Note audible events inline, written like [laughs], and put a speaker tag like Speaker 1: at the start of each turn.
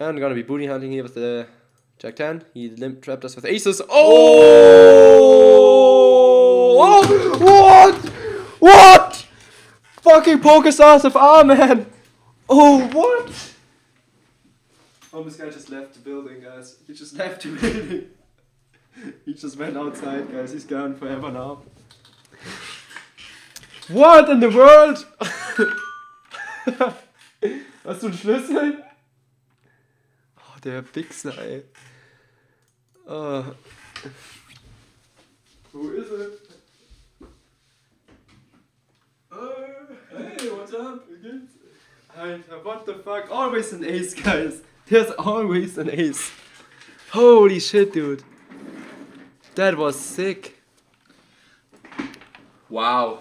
Speaker 1: And we're gonna be booty hunting here with the Jack 10. He limp trapped us with aces. Oh! oh! What? What? Fucking PokerStars of R, man! Oh, what? Oh, this guy just left the building, guys. He just left the building. [laughs] he just went outside, guys. He's gone forever now. What in the world? [laughs] Hast du einen Schlüssel? Der Wichser, ey. Oh. Wo ist er?
Speaker 2: Hey, what's up?
Speaker 1: Wie geht's? Alter, what the fuck? Always an ace, guys. There's always an ace. Holy shit, dude. That was sick.
Speaker 2: Wow.